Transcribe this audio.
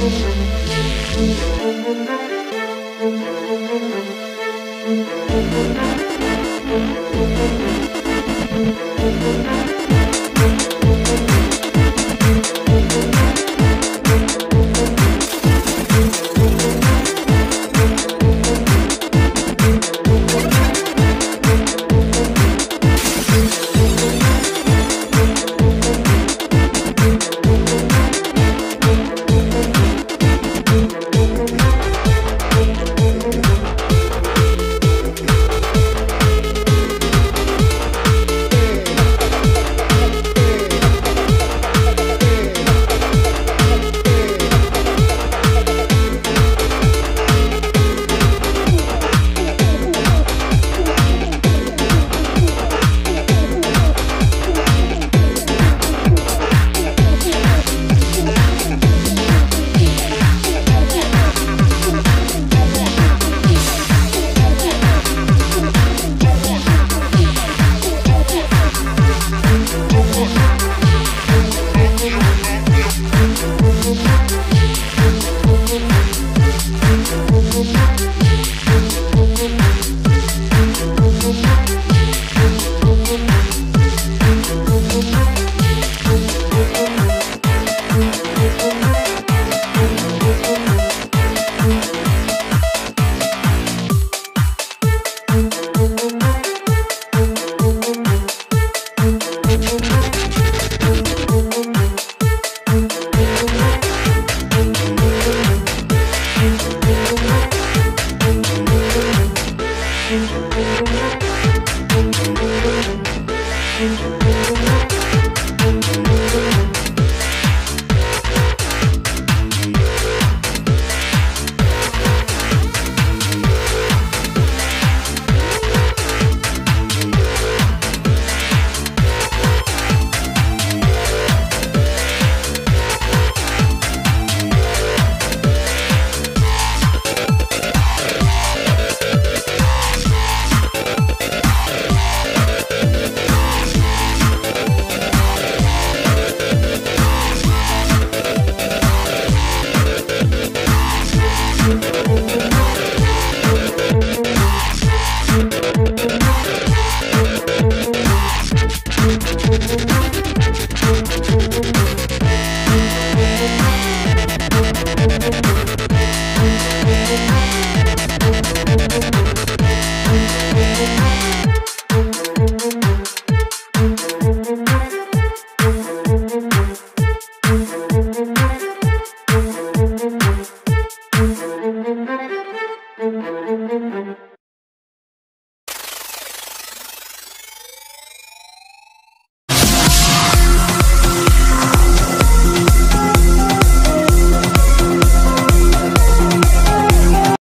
Música